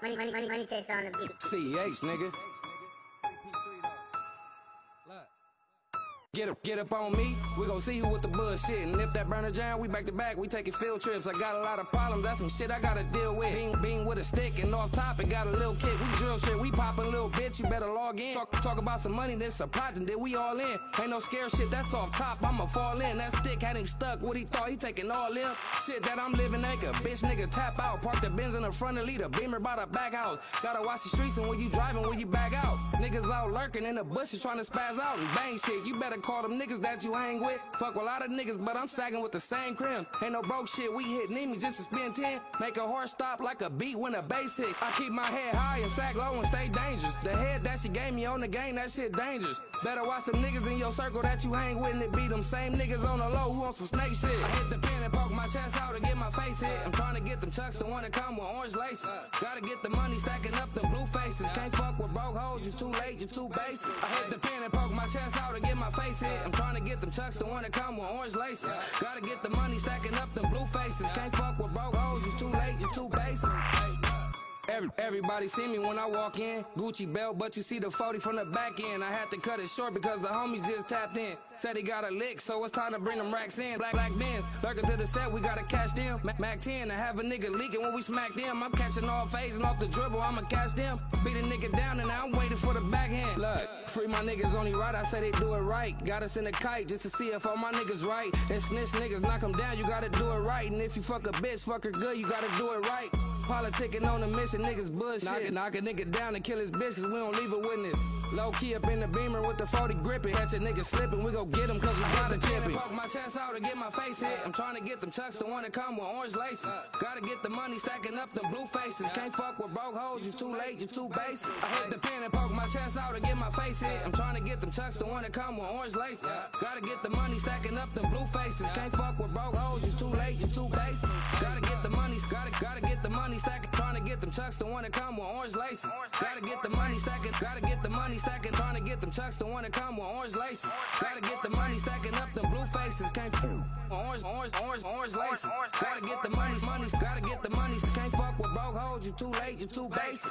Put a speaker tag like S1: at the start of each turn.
S1: Money, money, money, money chase on the beat.
S2: CEH, nigga. Get up, get up on me, we gon' see who with the bullshit. And if that burner jam, we back to back, we taking field trips. I got a lot of problems, that's some shit I gotta deal with. Being, with a stick and off top, and got a little kick. We drill shit, we poppin' little bitch, you better log in. Talk, talk about some money, this a project that we all in. Ain't no scare shit, that's off top, I'ma fall in. That stick had him stuck, what he thought, he taking all in. Shit that I'm living acre, bitch nigga tap out. Park the Benz in the front of leader, beamer by the back house. Gotta watch the streets and when you driving, when you back out. Niggas out lurking in the bushes trying to spaz out and bang shit. You better call them niggas that you hang with. Fuck with a lot of niggas, but I'm sagging with the same crim. Ain't no broke shit, we hit me just to spend 10. Make a horse stop like a beat when a bass hit. I keep my head high and sag low and stay dangerous. The head that she gave me on the game, that shit dangerous. Better watch some niggas in your circle that you hang with and it be them same niggas on the low who on some snake shit. I hit the pen and poke my chest out to get my face hit. I'm trying to get them chucks, the one that come with orange laces. Gotta get the money stacking up them blue faces. Can't fuck with broke hoes, you too late, you too basic. I hit the pen and poke hit. I'm trying to get them chucks, the one that come with orange laces. Gotta get the money stacking up them blue faces. Can't fuck with broke hoes, you too late, you too basic. Every, everybody see me when I walk in. Gucci belt, but you see the 40 from the back end. I had to cut it short because the homies just tapped in. Said he got a lick, so it's time to bring them racks in. Black, black men, lurking to the set, we gotta catch them. Mac, Mac 10, I have a nigga leaking when we smack them. I'm catching all phasing off the dribble, I'ma catch them. Beat a nigga down and I'm waiting for the backhand. Look, free my niggas only right, I say they do it right. Got us in a kite just to see if all my niggas right. And snitch niggas knock them down, you gotta do it right. And if you fuck a bitch, fuck her good, you gotta do it right. Politicking on a mission, niggas bullshit. Knock, knock a nigga down and kill his bitch, cause we don't leave a witness. Low key up in the beamer with the 40 gripping. Catch a nigga slipping, we gon' get him cause we gotta chip it. Poke my chest out to get my face hit. I'm trying to get them chucks, the one that come with orange laces. Gotta get the money stacking up them blue faces. Can't fuck with broke hoes, you too late, you too basic. I hit the pen and poke my chest out to get my face hit. I'm trying to get them chucks, the one that come with orange laces. Gotta get the money stacking up them blue faces. Can't fuck with broke hoes, you too late, you too basic. Gotta get the money, gotta, gotta get the money stacking. Trying to get them chucks, the one that come with orange laces. Gotta get the money stacking, gotta get the money stacking. Trying to get them chucks, the one that come with orange laces. Gotta get the money stacking up them blue faces. Can't fuck with orange, orange, orange, orange laces. Gotta get the money, money, gotta get the money. Can't fuck with broke hoes, you too late, you too basic.